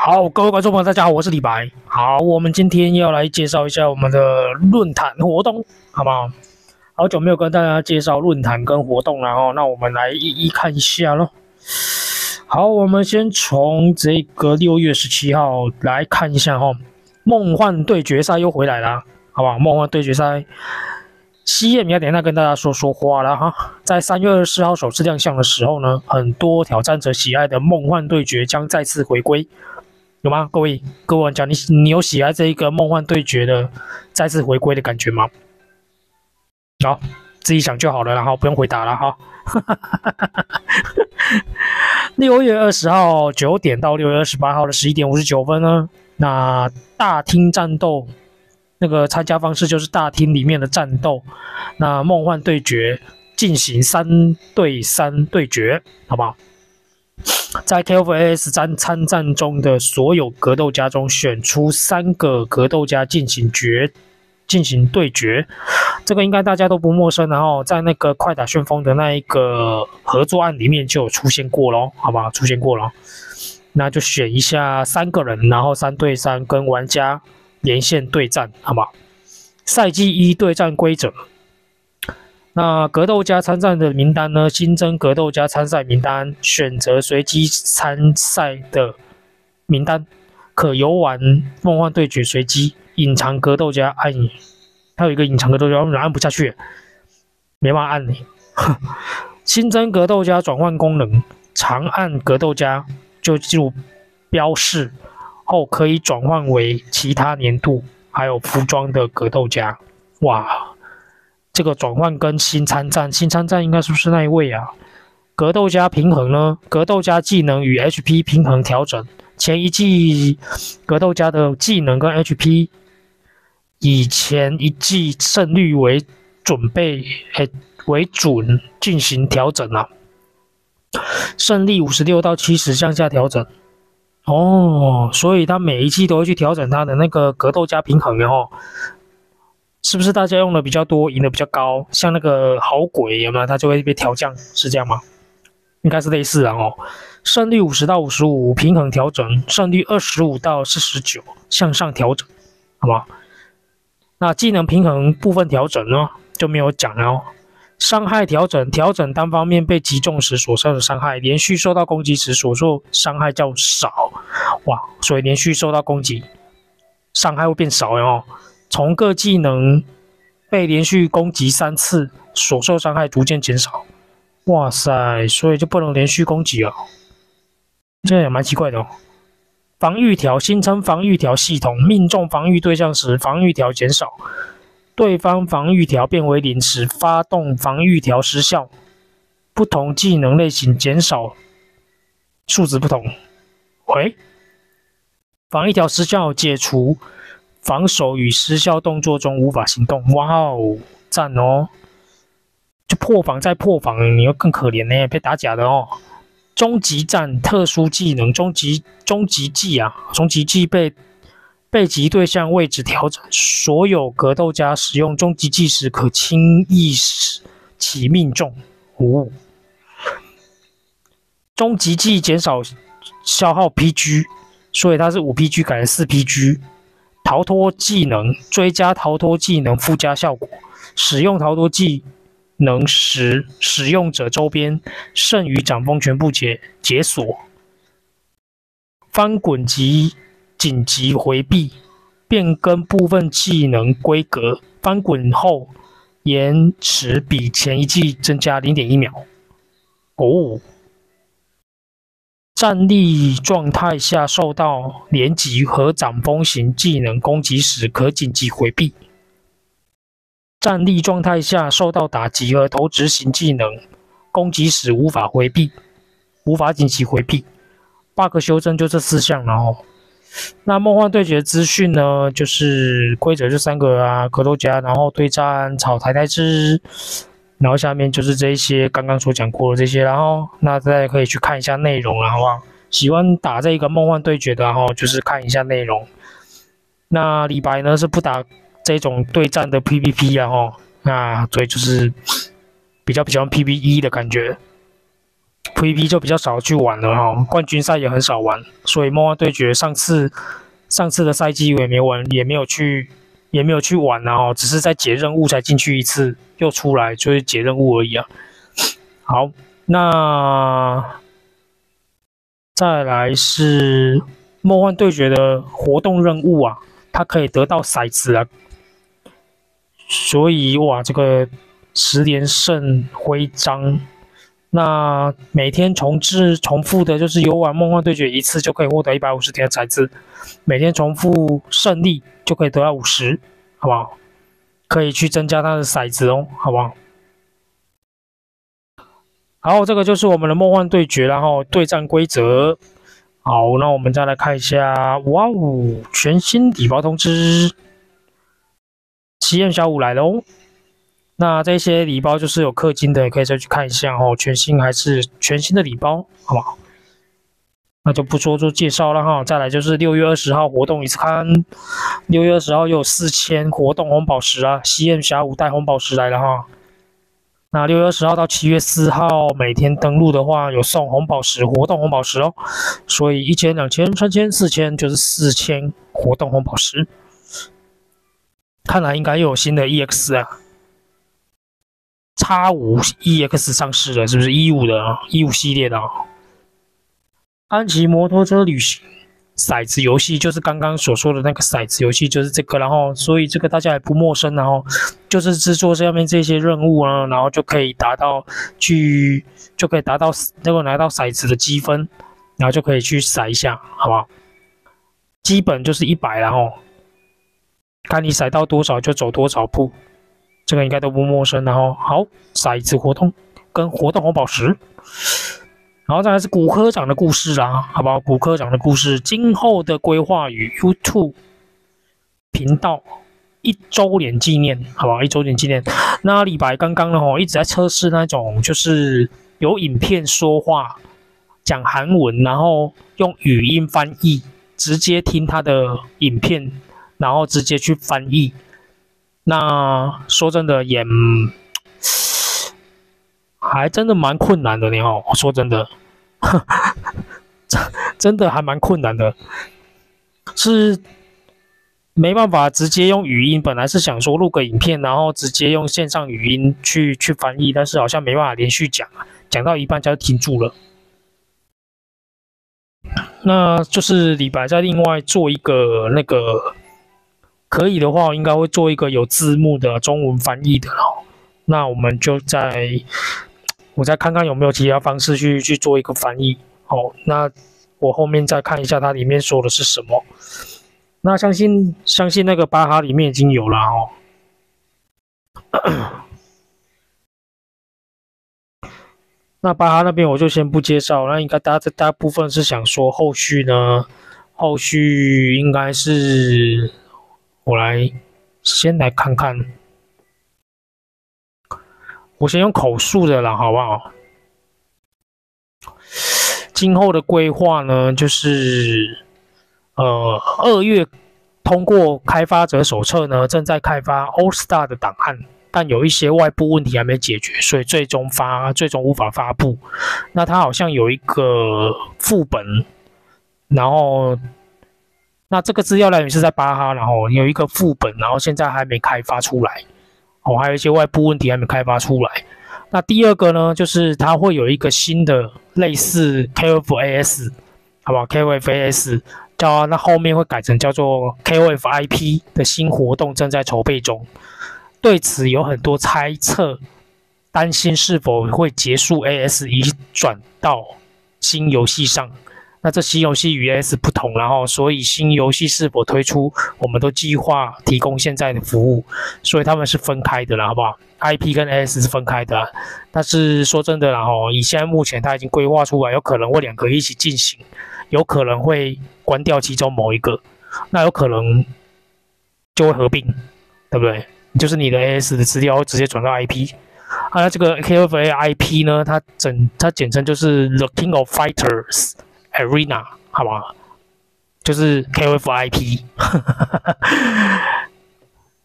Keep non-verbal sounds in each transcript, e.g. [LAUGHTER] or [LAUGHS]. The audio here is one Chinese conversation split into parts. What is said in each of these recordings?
好，各位观众朋友，大家好，我是李白。好，我们今天要来介绍一下我们的论坛活动，好不好？好久没有跟大家介绍论坛跟活动了哦，那我们来一一看一下咯。好，我们先从这个六月十七号来看一下哈，梦幻对决赛又回来了，好不好？梦幻对决赛。西叶米要等下跟大家说说话了哈，在三月二十四号首次亮相的时候呢，很多挑战者喜爱的梦幻对决将再次回归，有吗？各位各位玩家，你你有喜爱这一个梦幻对决的再次回归的感觉吗？好，自己想就好了，然后不用回答了哈。[LAUGHS] 六月二十号九点到六月二十八号的十一点五十九分呢，那大厅战斗。那个参加方式就是大厅里面的战斗，那梦幻对决进行三对三对决，好不好？在 KOF 参参战中的所有格斗家中选出三个格斗家进行决进行对决，这个应该大家都不陌生，然后在那个快打旋风的那一个合作案里面就有出现过咯，好吧？出现过了，那就选一下三个人，然后三对三跟玩家。连线对战，好吧？赛季一对战规则。那格斗家参战的名单呢？新增格斗家参赛名单，选择随机参赛的名单，可游玩梦幻对决随机隐藏格斗家按，它有一个隐藏格斗家，我按不下去，没办法按你。新增格斗家转换功能，长按格斗家就进入标示。后可以转换为其他年度还有服装的格斗家，哇，这个转换跟新参战，新参战应该是不是那一位啊？格斗家平衡呢？格斗家技能与 HP 平衡调整，前一季格斗家的技能跟 HP 以前一季胜率为准备诶为准进行调整啊，胜利五十六到七十向下调整。哦，所以他每一季都会去调整他的那个格斗加平衡哦，是不是大家用的比较多，赢的比较高？像那个好鬼有没有？它就会被调降，是这样吗？应该是类似的哦。胜率五十到五十五平衡调整，胜率二十五到四十九向上调整，好不好？那技能平衡部分调整呢，就没有讲了哦。伤害调整，调整单方面被击中时所受的伤害，连续受到攻击时所受伤害较少。哇，所以连续受到攻击，伤害会变少哦。从各技能被连续攻击三次所受伤害逐渐减少。哇塞，所以就不能连续攻击了，这也蛮奇怪的哦。防御条新增防御条系统，命中防御对象时，防御条减少。对方防御条变为零时，发动防御条失效。不同技能类型减少数值不同。喂，防御条失效，解除防守与失效动作中无法行动。哇哦，赞哦！就破防再破防，你要更可怜呢，被打假的哦。终极战特殊技能，终极终极技啊，终极技被。被击对象位置调整，所有格斗家使用终极技时可轻易使其命中。五，终极技减少消耗 PG，所以它是五 PG 改成四 PG。逃脱技能追加逃脱技能附加效果，使用逃脱技能时，使用者周边剩余掌风全部解解锁。翻滚及。紧急回避，变更部分技能规格。翻滚后延迟比前一季增加零点一秒。哦，站立状态下受到连击和掌风型技能攻击时，可紧急回避。站立状态下受到打击和投掷型技能攻击时，无法回避，无法紧急回避。bug 修正就这四项然后。那梦幻对决资讯呢？就是规则这三个啊，格斗家，然后对战草台台之，然后下面就是这一些刚刚所讲过的这些，然后那大家可以去看一下内容了，好不好？喜欢打这个梦幻对决的，然后就是看一下内容。那李白呢是不打这种对战的 PVP 然后那所以就是比较比较 PVE 的感觉。PVP 就比较少去玩了哈，冠军赛也很少玩，所以梦幻对决上次上次的赛季我也没玩，也没有去也没有去玩然后只是在解任务才进去一次，又出来就是解任务而已啊。好，那再来是梦幻对决的活动任务啊，它可以得到骰子啊，所以哇，这个十连胜徽章。那每天重置重复的，就是游玩梦幻对决一次就可以获得一百五十点的彩子，每天重复胜利就可以得到五十，好不好？可以去增加它的骰子哦，好不好？好，这个就是我们的梦幻对决，然后对战规则。好，那我们再来看一下，哇哦，全新礼包通知，实验小五来了哦。那这些礼包就是有氪金的，也可以再去看一下哦。全新还是全新的礼包，好不好？那就不做做介绍了哈。再来就是六月二十号活动一次看，六月二十号又有四千活动红宝石啊，西燕侠五代红宝石来了哈。那六月二十号到七月四号每天登录的话，有送红宝石活动红宝石哦。所以一千、两千、三千、四千就是四千活动红宝石。看来应该又有新的 EX 啊。叉五 EX 上市了，是不是一五的一五系列的啊？安琪摩托车旅行骰子游戏就是刚刚所说的那个骰子游戏，就是这个。然后，所以这个大家也不陌生。然后 [LAUGHS] 就是制作下面这些任务啊，然后就可以达到去，就可以达到能够拿到骰子的积分，然后就可以去骰一下，好不好？基本就是一百，然后看你骰到多少就走多少步。这个应该都不陌生，然后好骰子活动跟活动红宝石，然后再来是古科长的故事啦，好不好？古科长的故事，今后的规划与 YouTube 频道一周年纪念，好不好？一周年纪念。那李白刚刚呢，吼一直在测试那种就是有影片说话讲韩文，然后用语音翻译，直接听他的影片，然后直接去翻译。那说真的也，还真的蛮困难的，你哦，说真的，[LAUGHS] 真真的还蛮困难的，是没办法直接用语音。本来是想说录个影片，然后直接用线上语音去去翻译，但是好像没办法连续讲，讲到一半就要停住了。那就是李白在另外做一个那个。可以的话，应该会做一个有字幕的中文翻译的哦。那我们就再，我再看看有没有其他方式去去做一个翻译。好，那我后面再看一下它里面说的是什么。那相信相信那个巴哈里面已经有了哦。[COUGHS] 那巴哈那边我就先不介绍，那应该大家大部分是想说后续呢，后续应该是。我来先来看看，我先用口述的啦，好不好？今后的规划呢，就是呃，二月通过开发者手册呢，正在开发 All Star 的档案，但有一些外部问题还没解决，所以最终发最终无法发布。那它好像有一个副本，然后。那这个资料来源是在巴哈，然后有一个副本，然后现在还没开发出来，哦，还有一些外部问题还没开发出来。那第二个呢，就是它会有一个新的类似 KFAS，好不好？KFAS 叫那后面会改成叫做 KFIP 的新活动正在筹备中，对此有很多猜测，担心是否会结束 AS 移转到新游戏上。那这新游戏与 S 不同，然后所以新游戏是否推出，我们都计划提供现在的服务，所以他们是分开的了，好不好？IP 跟 S 是分开的，但是说真的，然后以现在目前它已经规划出来，有可能会两个一起进行，有可能会关掉其中某一个，那有可能就会合并，对不对？就是你的 S 的资料会直接转到 IP，啊，这个 KFA IP 呢，它整它简称就是 The King of Fighters。Arena 好吧？就是 K F I P，[LAUGHS]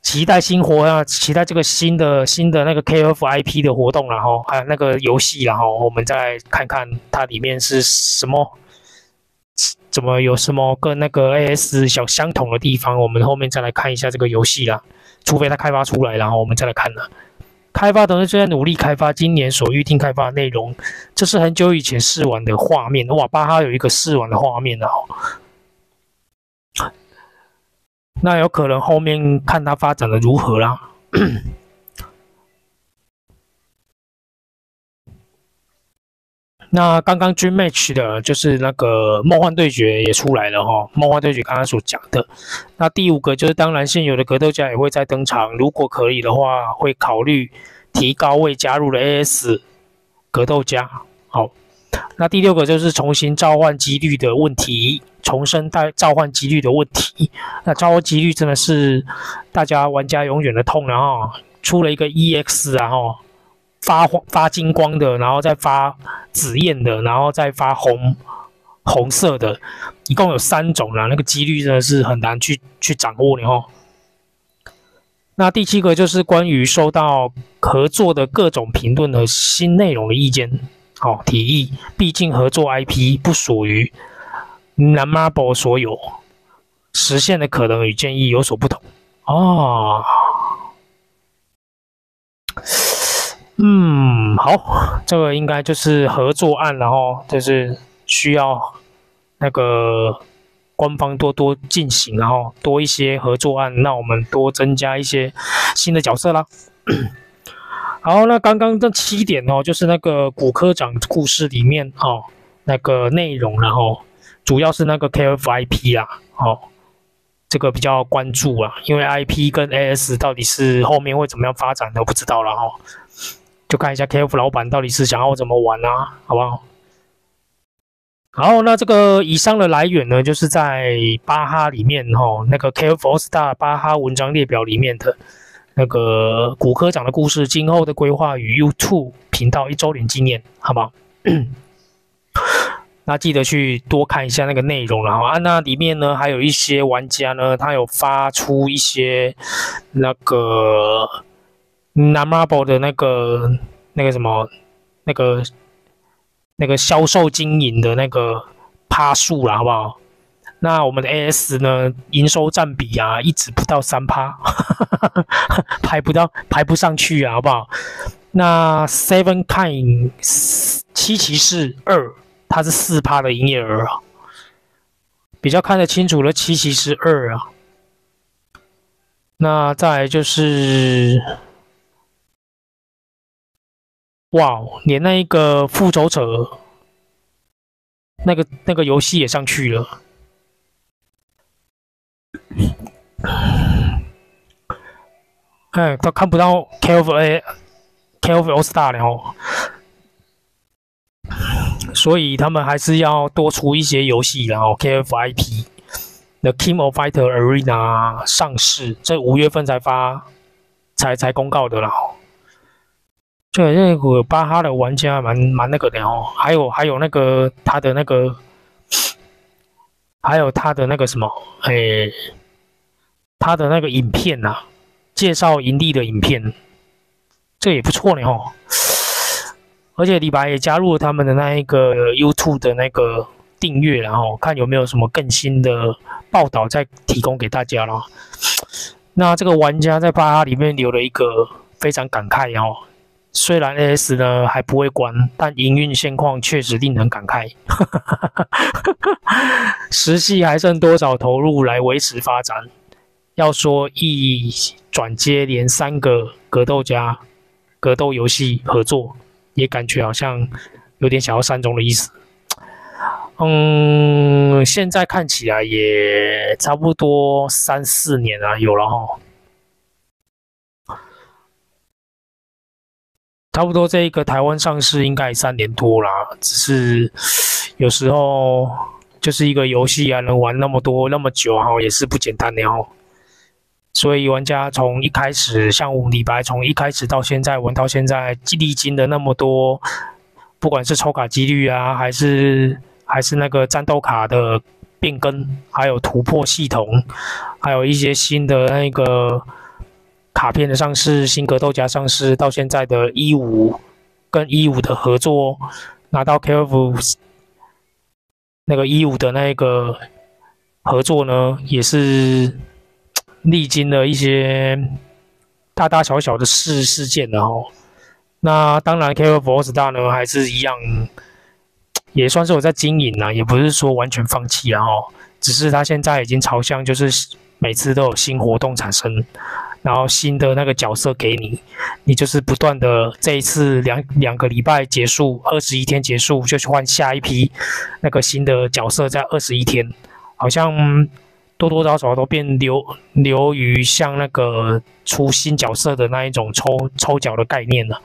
期待新活啊，期待这个新的新的那个 KFIP 的活动，然后还有那个游戏，然后我们再看看它里面是什么，怎么有什么跟那个 AS 小相同的地方，我们后面再来看一下这个游戏啦。除非它开发出来，然后我们再来看了。开发团队正在努力开发今年所预定开发的内容，这是很久以前试玩的画面。哇，巴哈有一个试玩的画面哦。那有可能后面看它发展的如何啦。那刚刚 Dream Match 的就是那个梦幻对决也出来了哈，梦幻对决刚刚所讲的。那第五个就是当然现有的格斗家也会再登场，如果可以的话，会考虑提高未加入的 AS 格斗家。好，那第六个就是重新召唤几率的问题，重生带召唤几率的问题。那召唤几率真的是大家玩家永远的痛了哈，出了一个 EX 啊哈。发发金光的，然后再发紫焰的，然后再发红红色的，一共有三种啦。那个几率真的是很难去去掌握的哦。那第七个就是关于收到合作的各种评论和新内容的意见，好提议。毕竟合作 IP 不属于南 Marble 所有，实现的可能与建议有所不同啊。嗯，好，这个应该就是合作案，然后就是需要那个官方多多进行，然后多一些合作案，那我们多增加一些新的角色啦。[CLEARS THROAT] 好，那刚刚这七点哦，就是那个古科长故事里面哦那个内容，然后主要是那个 KFIP 啊，哦，这个比较关注啊，因为 IP 跟 AS 到底是后面会怎么样发展都不知道了哈。就看一下 KF 老板到底是想要怎么玩啊，好不好？好，那这个以上的来源呢，就是在巴哈里面哈，那个 KF All Star 巴哈文章列表里面的那个古科长的故事，今后的规划与 YouTube 频道一周年纪念，好不好？[COUGHS] 那记得去多看一下那个内容了哈。那里面呢，还有一些玩家呢，他有发出一些那个。南 Marble 的那个、那个什么、那个、那个销售经营的那个趴数了，好不好？那我们的 AS 呢，营收占比啊，一直不到三趴，[LAUGHS] 排不到、排不上去啊，好不好？那 Seven Kind 七骑士二，它是四趴的营业额啊，比较看得清楚的七骑士二啊。那再就是。哇，连那一个复仇者，那个那个游戏也上去了，哎，都看不到 K O A K O All Star 了哦，所以他们还是要多出一些游戏，然后 K F I P The King of Fighter Arena 上市，这五月份才发，才才公告的啦。对，那个巴哈的玩家蛮蛮那个的哦，还有还有那个他的那个，[SNIFFS] 还有他的那个什么，诶，他的那个影片呐，介绍营地的影片，这也不错呢哦。[SNIFFS] 而且李白也加入了他们的那一个 YouTube 的那个订阅，然后看有没有什么更新的报道再提供给大家了。[SNIFFS] 那这个玩家在巴哈里面留了一个非常感慨哦。虽然 AS 呢还不会关，但营运现况确实令人感慨。实际还剩多少投入来维持发展？要说一转接连三个格斗家格斗游戏合作，也感觉好像有点想要善终的意思。嗯，现在看起来也差不多三四年啊，有了哈。差不多这一个台湾上市应该三年多啦，只是有时候就是一个游戏啊，能玩那么多那么久哈，也是不简单的哦。所以玩家从一开始，像李白从一开始到现在玩到现在，历经的那么多，不管是抽卡几率啊，还是还是那个战斗卡的变更，还有突破系统，还有一些新的那个卡片的上市，新格斗家上市，到现在的一五跟一五的合作，拿到 KOF 那个一五的那个合作呢，也是 [TSK] 历经了一些大大小小的事事件的哦。那当然，KOF os 大呢，还是一样，也算是我在经营啊，也不是说完全放弃啊哦。只是他现在已经朝向，就是每次都有新活动产生，然后新的那个角色给你，你就是不断的这一次两两个礼拜结束，二十一天结束就去换下一批那个新的角色，在二十一天，好像多多少少都变流流于像那个出新角色的那一种抽抽奖的概念了。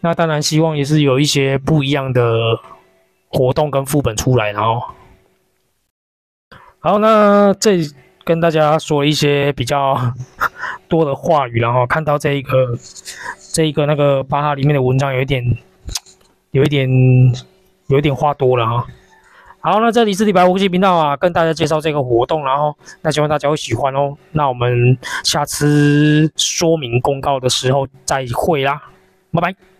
那当然希望也是有一些不一样的活动跟副本出来，然后。好，那这跟大家说一些比较 [LAUGHS] 多的话语，然后看到这一个这一个那个巴哈里面的文章，有一点有一点有一点话多了哈。好，那这里是李白国际频道啊，跟大家介绍这个活动，然后那希望大家会喜欢哦。那我们下次说明公告的时候再会啦，拜拜。